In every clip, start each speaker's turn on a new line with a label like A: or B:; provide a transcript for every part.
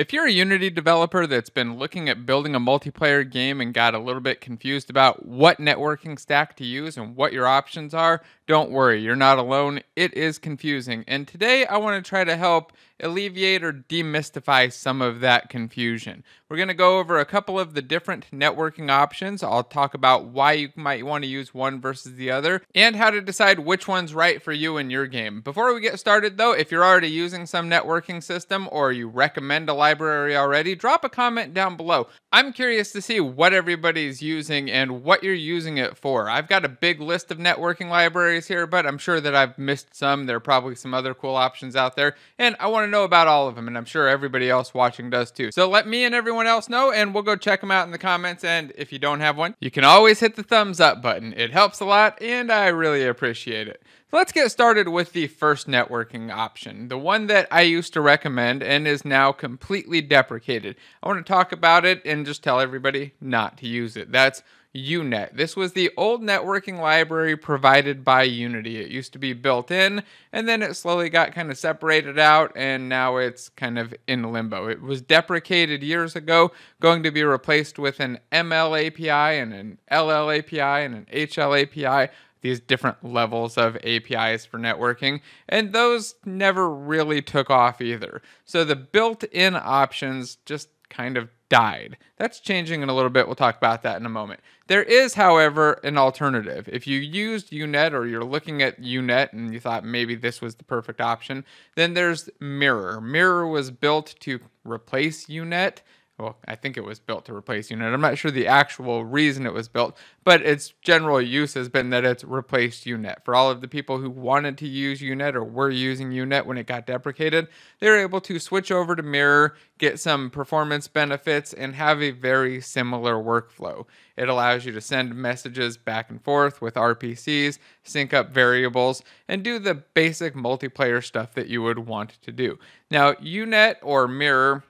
A: If you're a Unity developer that's been looking at building a multiplayer game and got a little bit confused about what networking stack to use and what your options are, don't worry, you're not alone. It is confusing. And today I want to try to help alleviate or demystify some of that confusion. We're going to go over a couple of the different networking options. I'll talk about why you might want to use one versus the other and how to decide which one's right for you in your game. Before we get started though, if you're already using some networking system or you recommend a library already, drop a comment down below. I'm curious to see what everybody's using and what you're using it for. I've got a big list of networking libraries here, but I'm sure that I've missed some. There are probably some other cool options out there, and I want to know about all of them, and I'm sure everybody else watching does too. So let me and everyone else know, and we'll go check them out in the comments. And if you don't have one, you can always hit the thumbs up button. It helps a lot, and I really appreciate it. Let's get started with the first networking option, the one that I used to recommend and is now completely deprecated. I want to talk about it and just tell everybody not to use it. That's UNet. This was the old networking library provided by Unity. It used to be built in, and then it slowly got kind of separated out, and now it's kind of in limbo. It was deprecated years ago, going to be replaced with an ML API and an LL API and an HL API these different levels of APIs for networking, and those never really took off either. So the built in options just kind of died. That's changing in a little bit. We'll talk about that in a moment. There is, however, an alternative. If you used UNet or you're looking at UNet and you thought maybe this was the perfect option, then there's Mirror. Mirror was built to replace UNet well, I think it was built to replace UNet. I'm not sure the actual reason it was built, but its general use has been that it's replaced UNet. For all of the people who wanted to use UNet or were using UNet when it got deprecated, they were able to switch over to Mirror, get some performance benefits, and have a very similar workflow. It allows you to send messages back and forth with RPCs, sync up variables, and do the basic multiplayer stuff that you would want to do. Now, UNet or Mirror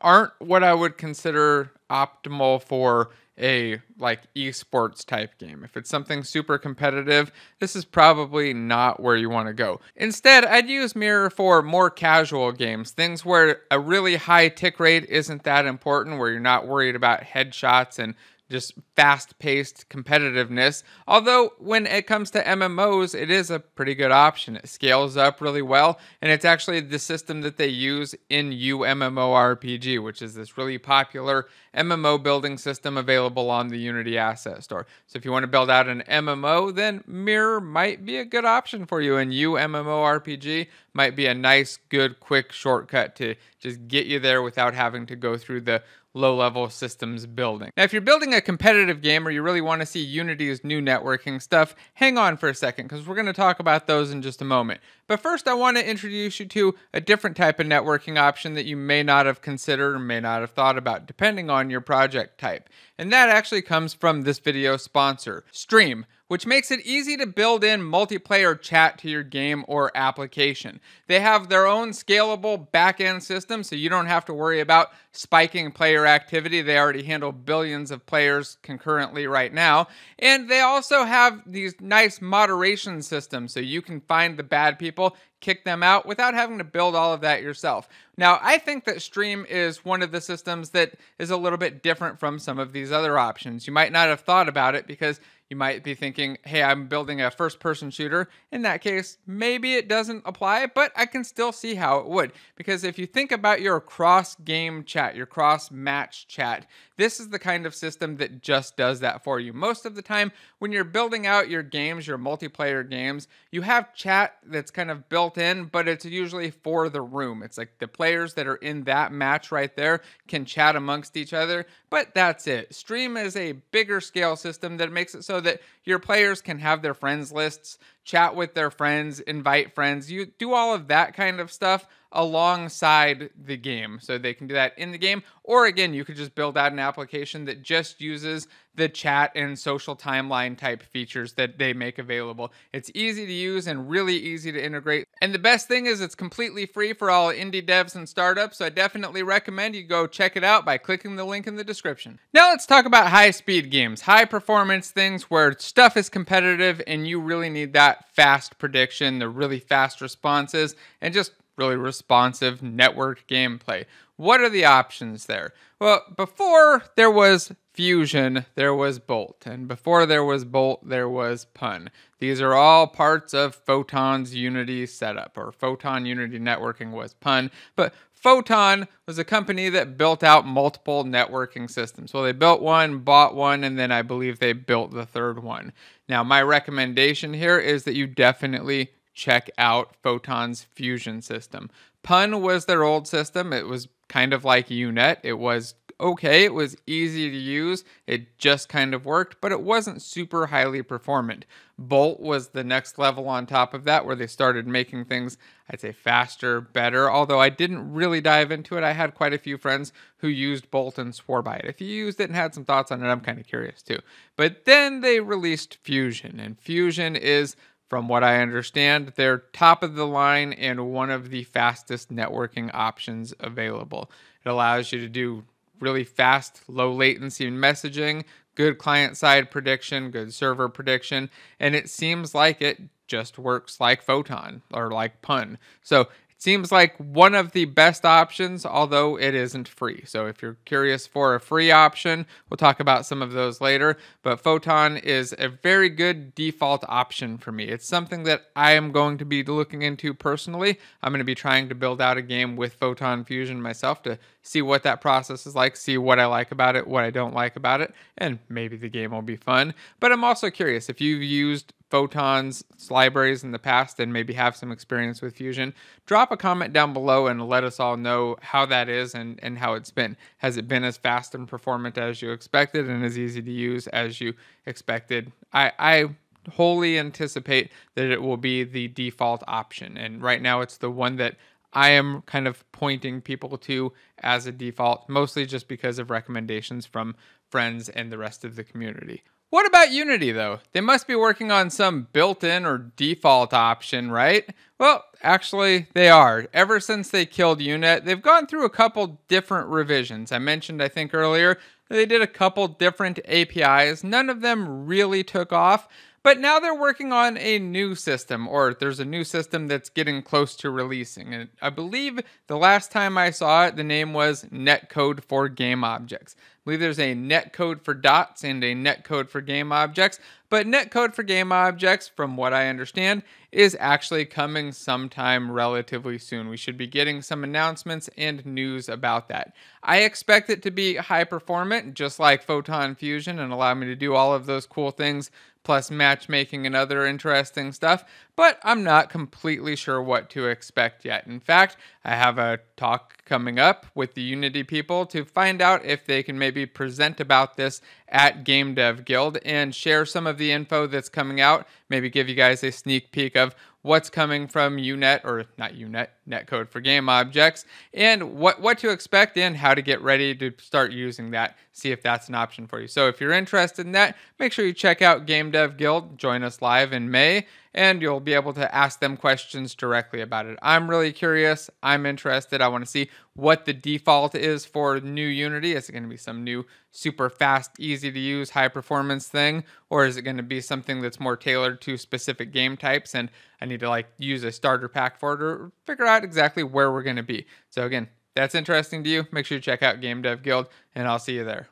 A: aren't what I would consider optimal for a like esports type game. If it's something super competitive, this is probably not where you want to go. Instead, I'd use Mirror for more casual games, things where a really high tick rate isn't that important, where you're not worried about headshots and just fast paced competitiveness. Although, when it comes to MMOs, it is a pretty good option. It scales up really well, and it's actually the system that they use in UMMORPG, which is this really popular MMO building system available on the Unity Asset Store. So, if you want to build out an MMO, then Mirror might be a good option for you, and UMMORPG might be a nice, good, quick shortcut to just get you there without having to go through the low level systems building. Now, if you're building a competitive game or you really want to see Unity's new networking stuff, hang on for a second because we're going to talk about those in just a moment. But first, I want to introduce you to a different type of networking option that you may not have considered or may not have thought about, depending on your project type. And that actually comes from this video sponsor, Stream which makes it easy to build in multiplayer chat to your game or application. They have their own scalable backend system, so you don't have to worry about spiking player activity. They already handle billions of players concurrently right now. And they also have these nice moderation systems, so you can find the bad people kick them out without having to build all of that yourself. Now, I think that Stream is one of the systems that is a little bit different from some of these other options. You might not have thought about it because you might be thinking, hey, I'm building a first person shooter. In that case, maybe it doesn't apply, but I can still see how it would. Because if you think about your cross game chat, your cross match chat, this is the kind of system that just does that for you. Most of the time, when you're building out your games, your multiplayer games, you have chat that's kind of built in, but it's usually for the room. It's like the players that are in that match right there can chat amongst each other, but that's it. Stream is a bigger scale system that makes it so that your players can have their friends lists, chat with their friends, invite friends. You do all of that kind of stuff alongside the game. So they can do that in the game. Or again, you could just build out an application that just uses the chat and social timeline type features that they make available. It's easy to use and really easy to integrate. And the best thing is it's completely free for all indie devs and startups. So I definitely recommend you go check it out by clicking the link in the description. Now let's talk about high speed games, high performance things where stuff is competitive and you really need that fast prediction, the really fast responses, and just really responsive network gameplay. what are the options there? Well, before there was Fusion, there was Bolt. And before there was Bolt, there was Pun. These are all parts of Photon's Unity setup, or Photon Unity Networking was Pun. But Photon was a company that built out multiple networking systems. Well, they built one, bought one, and then I believe they built the third one. Now, my recommendation here is that you definitely check out Photon's Fusion system. Pun was their old system. It was kind of like UNet. It was okay. It was easy to use. It just kind of worked, but it wasn't super highly performant. Bolt was the next level on top of that, where they started making things, I'd say, faster, better. Although I didn't really dive into it, I had quite a few friends who used Bolt and swore by it. If you used it and had some thoughts on it, I'm kind of curious too. But then they released Fusion, and Fusion is from what I understand, they're top of the line and one of the fastest networking options available. It allows you to do really fast, low latency messaging, good client side prediction, good server prediction, and it seems like it just works like Photon or like Pun. So it Seems like one of the best options, although it isn't free. So if you're curious for a free option, we'll talk about some of those later. But Photon is a very good default option for me. It's something that I am going to be looking into personally. I'm going to be trying to build out a game with Photon Fusion myself to see what that process is like, see what I like about it, what I don't like about it, and maybe the game will be fun. But I'm also curious if you've used photons libraries in the past and maybe have some experience with fusion drop a comment down below and let us all know how that is and, and how it's been has it been as fast and performant as you expected and as easy to use as you expected i i wholly anticipate that it will be the default option and right now it's the one that I am kind of pointing people to as a default, mostly just because of recommendations from friends and the rest of the community. What about Unity though? They must be working on some built in or default option, right? Well, actually, they are. Ever since they killed UNet, they've gone through a couple different revisions. I mentioned, I think earlier, they did a couple different APIs. None of them really took off, but now they're working on a new system, or there's a new system that's getting close to releasing. And I believe the last time I saw it, the name was Netcode for Game Objects. I believe there's a netcode for dots and a netcode for game objects. But netcode for game objects, from what I understand, is actually coming sometime relatively soon. We should be getting some announcements and news about that. I expect it to be high performant, just like Photon Fusion, and allow me to do all of those cool things plus matchmaking and other interesting stuff, but I'm not completely sure what to expect yet. In fact, I have a talk coming up with the Unity people to find out if they can maybe present about this at Game Dev Guild and share some of the info that's coming out, maybe give you guys a sneak peek of what's coming from UNet or not UNet, netcode for game objects, and what what to expect and how to get ready to start using that. See if that's an option for you. So if you're interested in that, make sure you check out Game Dev Guild. Join us live in May and you'll be able to ask them questions directly about it. I'm really curious. I'm interested. I want to see what the default is for new Unity. Is it going to be some new super fast, easy to use, high performance thing? Or is it going to be something that's more tailored to specific game types and I need to like use a starter pack for it or figure exactly where we're going to be? So, again, that's interesting to you. Make sure you check out Game Dev Guild and I'll see you there.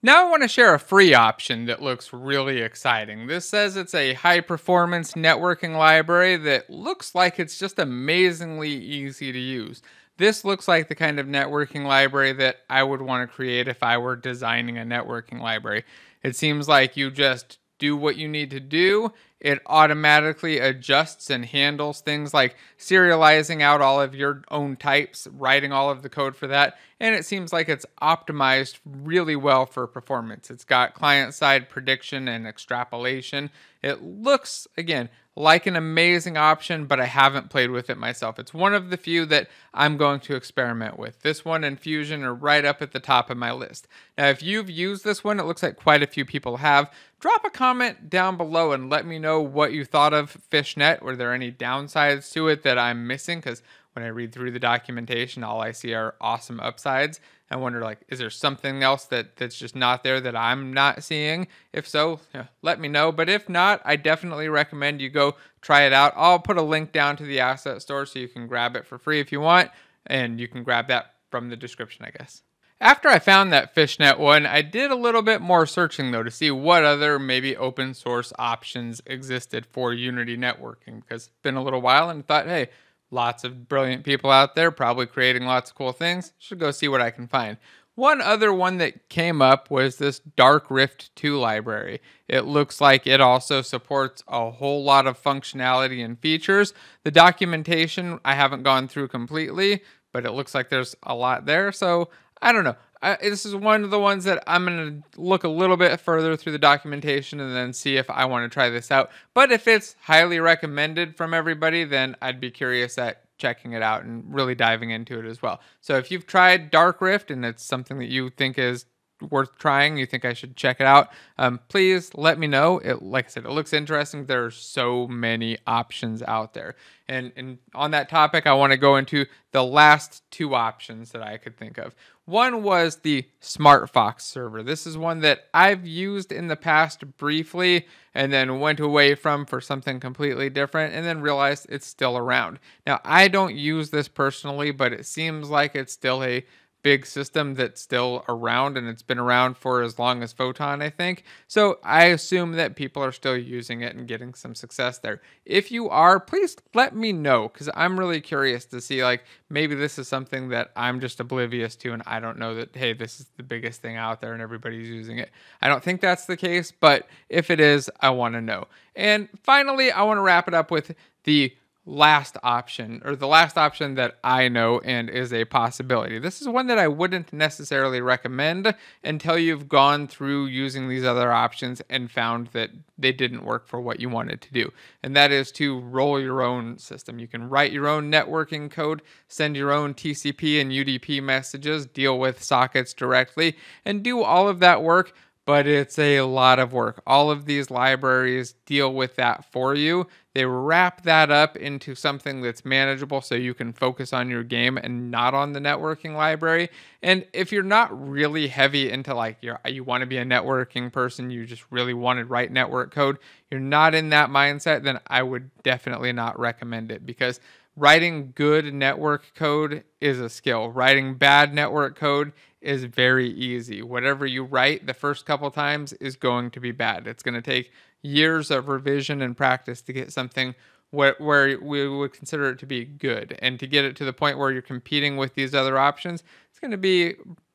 A: Now I want to share a free option that looks really exciting. This says it's a high performance networking library that looks like it's just amazingly easy to use. This looks like the kind of networking library that I would want to create if I were designing a networking library. It seems like you just do what you need to do. It automatically adjusts and handles things like serializing out all of your own types, writing all of the code for that, and it seems like it's optimized really well for performance. It's got client side prediction and extrapolation. It looks, again, like an amazing option, but I haven't played with it myself. It's one of the few that I'm going to experiment with. This one and Fusion are right up at the top of my list. Now, if you've used this one, it looks like quite a few people have. Drop a comment down below and let me know what you thought of Fishnet. Were there any downsides to it that I'm missing? Because when I read through the documentation, all I see are awesome upsides. I wonder, like, is there something else that that's just not there that I'm not seeing? If so, yeah, let me know. But if not, I definitely recommend you go try it out. I'll put a link down to the asset store so you can grab it for free if you want, and you can grab that from the description, I guess. After I found that fishnet one, I did a little bit more searching though to see what other maybe open source options existed for Unity networking because it's been a little while and thought, hey, lots of brilliant people out there probably creating lots of cool things. Should go see what I can find. One other one that came up was this Dark Rift 2 library. It looks like it also supports a whole lot of functionality and features. The documentation I haven't gone through completely, but it looks like there's a lot there. So I don't know. I, this is one of the ones that I'm going to look a little bit further through the documentation and then see if I want to try this out. But if it's highly recommended from everybody, then I'd be curious at checking it out and really diving into it as well. So if you've tried Dark Rift and it's something that you think is worth trying, you think I should check it out, um, please let me know. It, like I said, it looks interesting. There are so many options out there. And, and on that topic, I want to go into the last two options that I could think of. One was the SmartFox server. This is one that I've used in the past briefly and then went away from for something completely different and then realized it's still around. Now, I don't use this personally, but it seems like it's still a big system that's still around and it's been around for as long as Photon, I think. So I assume that people are still using it and getting some success there. If you are, please let me know because I'm really curious to see like maybe this is something that I'm just oblivious to and I don't know that, hey, this is the biggest thing out there and everybody's using it. I don't think that's the case, but if it is, I want to know. And finally, I want to wrap it up with the last option or the last option that I know and is a possibility. This is one that I wouldn't necessarily recommend until you've gone through using these other options and found that they didn't work for what you wanted to do. And that is to roll your own system. You can write your own networking code, send your own TCP and UDP messages, deal with sockets directly, and do all of that work but it's a lot of work. All of these libraries deal with that for you. They wrap that up into something that's manageable so you can focus on your game and not on the networking library. And if you're not really heavy into like you you want to be a networking person, you just really want to write network code, you're not in that mindset, then I would definitely not recommend it because writing good network code is a skill. Writing bad network code is very easy. Whatever you write the first couple times is going to be bad. It's going to take years of revision and practice to get something where, we would consider it to be good. And to get it to the point where you're competing with these other options, it's going to be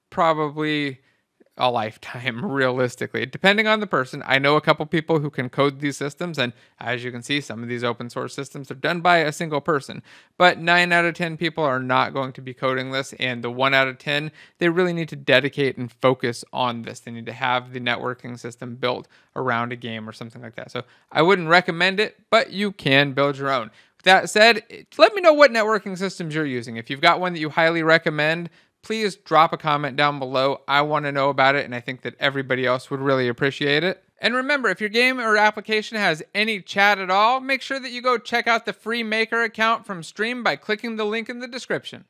A: probably a lifetime realistically depending on the person. I know a couple people who can code these systems and as you can see some of these open source systems are done by a single person. But 9 out of 10 people are not going to be coding this and the 1 out of 10 they really need to dedicate and focus on this. They need to have the networking system built around a game or something like that. So i wouldn't recommend it but you can build your own. That said, let me know what networking systems you're using. If you've got one that you highly recommend, please drop a comment down below. I want to know about it, and I think that everybody else would really appreciate it. And remember, if your game or application has any chat at all, make sure that you go check out the free Maker account from Stream by clicking the link in the description.